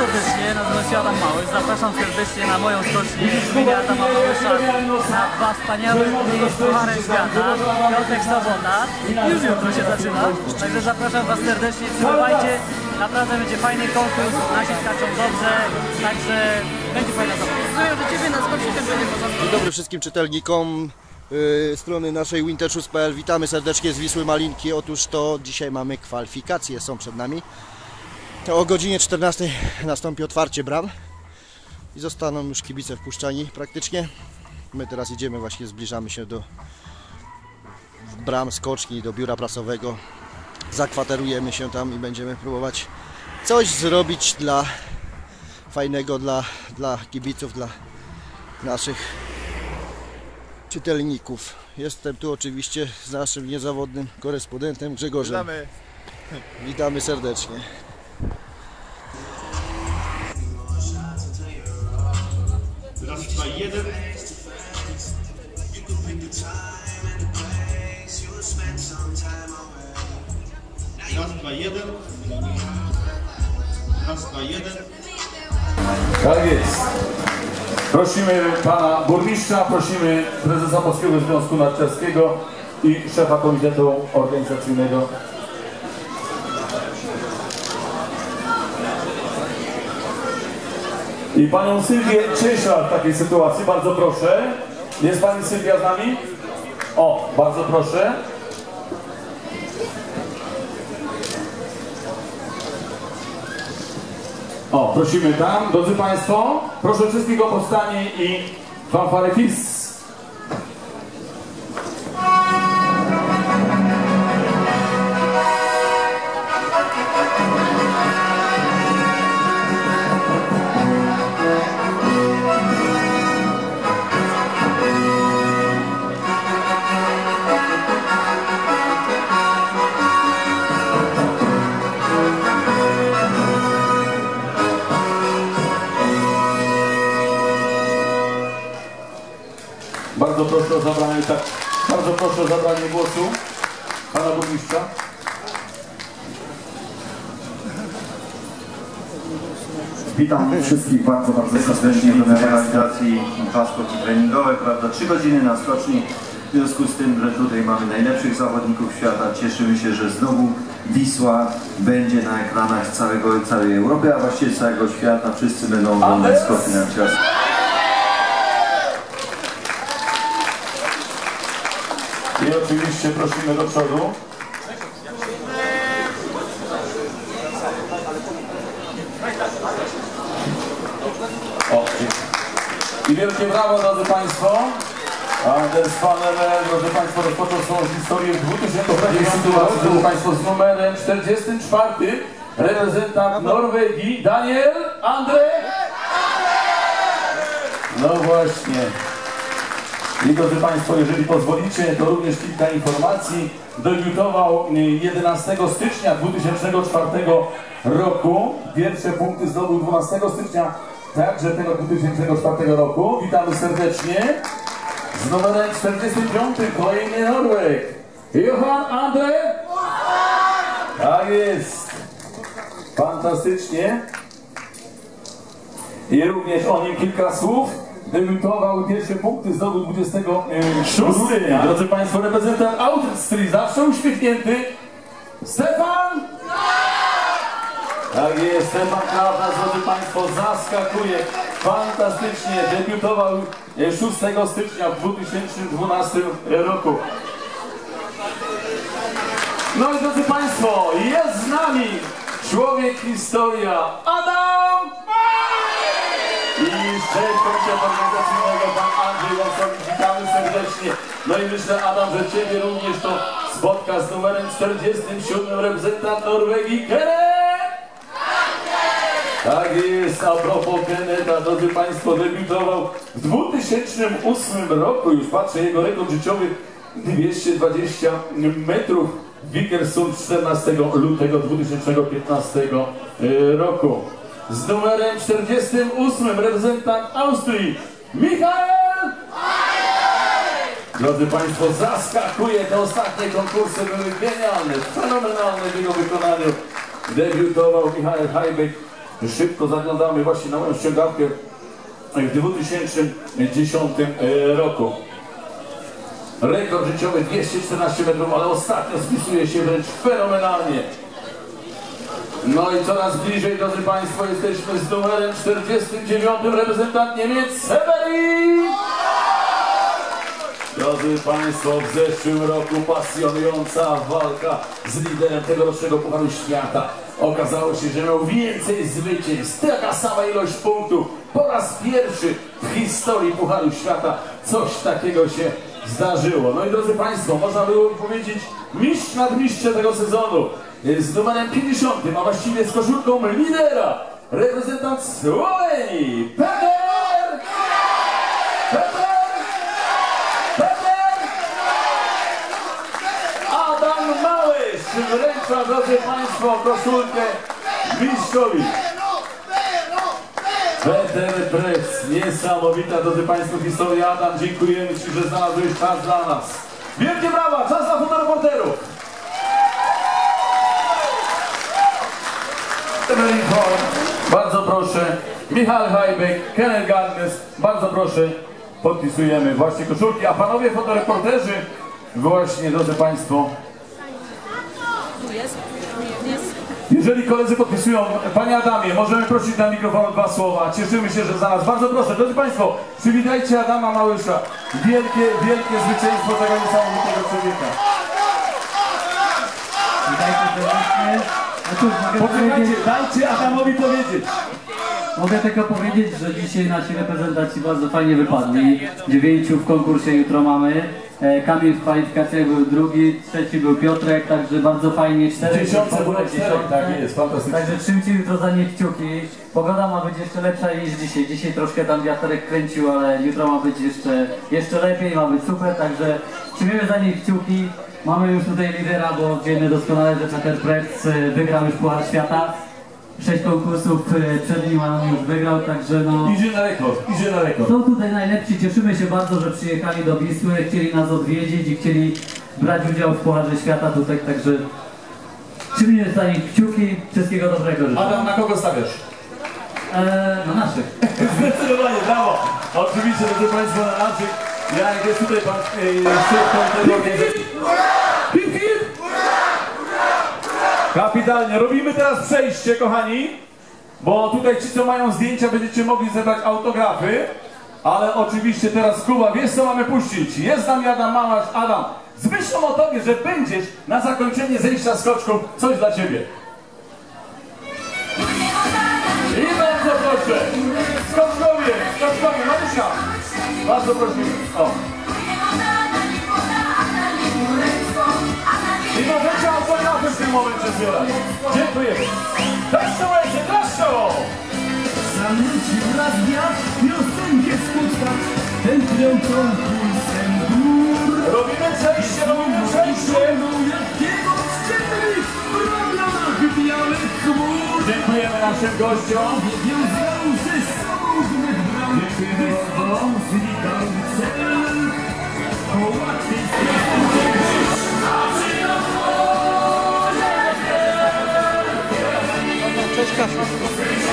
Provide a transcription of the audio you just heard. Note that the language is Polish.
serdecznie, nazywam się Adam Małysz. Zapraszam serdecznie na moją stocznię imienia Adama Małysza na dwa wspaniałe dni z Pucharem Świata. Piątek, sobota. Już jutro się zaczyna. Także zapraszam Was serdecznie, przybywajcie. Naprawdę będzie fajny konkurs, nasi skaczą dobrze, także będzie fajna zabawa. Mówią, że ciebie na skocznie też będzie można Dzień dobry wszystkim czytelnikom yy, strony naszej wintershoes.pl. Witamy serdecznie z Wisły Malinki. Otóż to dzisiaj mamy kwalifikacje, są przed nami. O godzinie 14 nastąpi otwarcie bram i zostaną już kibice wpuszczani praktycznie. My teraz idziemy, właśnie zbliżamy się do bram skoczni, do biura prasowego. Zakwaterujemy się tam i będziemy próbować coś zrobić dla fajnego dla, dla kibiców, dla naszych czytelników. Jestem tu oczywiście z naszym niezawodnym korespondentem Grzegorzem. Witamy. Witamy serdecznie. Dwa, jeden. Raz, dwa, jeden. Tak jest. Prosimy pana burmistrza, prosimy prezesa Polskiego Związku Narciarskiego i szefa komitetu organizacyjnego. I panią Sylwię Ciesza w takiej sytuacji, bardzo proszę. Jest pani Sylwia z nami? O, bardzo proszę. Prosimy tam. Drodzy Państwo, proszę wszystkich o powstanie i fanfare fis. Bardzo proszę o zabranie, tak, bardzo proszę o zabranie głosu pana burmistrza. Witam wszystkich bardzo, bardzo serdecznie do realizacji pasport treningowe, prawda, 3 godziny na skoczni. W związku z tym, że tutaj mamy najlepszych zawodników świata, cieszymy się, że znowu Wisła będzie na ekranach całego, całej Europy, a właściwie całego świata. Wszyscy będą oglądać skoki narciarskie. I oczywiście prosimy do przodu. O, I wielkie brawo, drodzy Państwo. Anders Paneler, drodzy Państwo, rozpoczął swoją historię w 2009 sytuacji, drodzy Państwo, z numerem 44. Reprezentant Norwegii, Daniel Andrzej. No właśnie. I drodzy Państwo, jeżeli pozwolicie, to również kilka informacji. Debiutował y, 11 stycznia 2004 roku. Pierwsze punkty zdobył 12 stycznia także tego 2004 roku. Witamy serdecznie. Z numerem 45 kolejny Norweg. Johan Andre. Tak jest. Fantastycznie. I również o nim kilka słów. Debiutował pierwsze punkty, zdobył 26. Drodzy Państwo, reprezentant Austrii, zawsze uśmiechnięty. Stefan! Tak jest, Stefan Krawnas, drodzy Państwo, zaskakuje. Fantastycznie debiutował e, 6 stycznia w 2012 roku. No i drodzy Państwo, jest z nami człowiek historia Adam komitetu organizacyjnego pan Andrzej Wąsowicz. Witamy serdecznie. No i myślę Adam, że Ciebie również to spotka z numerem 47 reprezentant Norwegii Kenneth! Tak jest, a propos Kenneta, drodzy Państwo, debiutował w 2008 roku, już patrzę, jego rekord życiowy 220 metrów Wickersund 14 lutego 2015 roku. Z numerem 48 reprezentant Austrii, Michael! Drodzy Państwo, zaskakuje, te ostatnie konkursy były genialne, fenomenalne w jego wykonaniu. Debiutował Michał Hajbek szybko zaglądamy właśnie na moją ściągawkę w 2010 e, roku. Rekord życiowy 214 metrów, ale ostatnio spisuje się wręcz fenomenalnie. No i coraz bliżej, drodzy Państwo, jesteśmy z numerem 49, reprezentant Niemiec Severin! Drodzy Państwo, w zeszłym roku pasjonująca walka z liderem tegorocznego Pucharu Świata. Okazało się, że miał więcej zwycięstw, taka sama ilość punktów. Po raz pierwszy w historii Pucharu Świata coś takiego się zdarzyło. No i drodzy Państwo, można było powiedzieć mistrz nad mistrzem tego sezonu z numerem 50, a właściwie z koszulką lidera, reprezentant Słowenii, Peter! Peter! Peter! Adam Małysz wręcza, drodzy Państwo, koszulkę mistrzowi. Peter Prec, niesamowita, drodzy Państwo, historia. Adam, dziękujemy Ci, że znalazłeś czas dla nas. Wielkie brawa, czas dla fotoreporterów. Bardzo proszę. Michał Hajbek, Kenneth Gardnes, bardzo proszę. Podpisujemy właśnie koszulki, a panowie fotoreporterzy, właśnie, drodzy Państwo. Jeżeli koledzy podpisują, Panie Adamie, możemy prosić na mikrofon dwa słowa. Cieszymy się, że za nas. Bardzo proszę, drodzy Państwo, przywitajcie Adama Małysza. Wielkie, wielkie zwycięstwo tego niesamowitego człowieka. Witajcie serdecznie. No cóż, mogę Poczekajcie, powiedzieć, dajcie Adamowi powiedzieć. mogę tylko powiedzieć, że dzisiaj nasi reprezentaci bardzo fajnie wypadli. Dziewięciu w konkursie jutro mamy. E, Kamil w kwalifikacjach był drugi, trzeci był Piotrek, także bardzo fajnie. Cztery Dziesiątce było czterech, dziesiątce. tak jest, fantastycznie. Także trzymcie jutro za nie kciuki. Pogoda ma być jeszcze lepsza niż dzisiaj. Dzisiaj troszkę tam wiaterek kręcił, ale jutro ma być jeszcze, jeszcze lepiej, ma być super, także trzymiemy za nie kciuki. Mamy już tutaj lidera, bo wiemy doskonale, że Peter Prec e, wygrał już Puchar Świata. Sześć konkursów e, przed nim, a on już wygrał, także no... Idzie na rekord, idzie na rekord. Są tutaj najlepsi, cieszymy się bardzo, że przyjechali do Wisły, chcieli nas odwiedzić i chcieli brać udział w Pucharze Świata tutaj, także trzymamy za nich kciuki, wszystkiego dobrego życzę. Adam, na kogo stawiasz? Eee, no naszych. Zdecydowanie, brawo! Oczywiście, drodzy Państwo, na naszych, jak jest tutaj pan e, szef tego organizacji. Kapitalnie, robimy teraz przejście, kochani, bo tutaj ci, co mają zdjęcia, będziecie mogli zebrać autografy, ale oczywiście teraz Kuba, wiesz co mamy puścić? Jest z nami Adam Małasz. Adam, z myślą o tobie, że będziesz na zakończenie zejścia skoczków coś dla ciebie. I bardzo proszę, skoczkowie, skoczkowie, Marysia, bardzo prosimy, o. tym momencie zbierać. Dziękujemy. Daszczujcie, daszczo! Zanucił raz wiatr, piosenkę skutka, tętniącą pulsem gór. Robimy przejście, robimy przejście! Dziękujemy naszym gościom. Wiązał ze sobą zbyt bram, casos.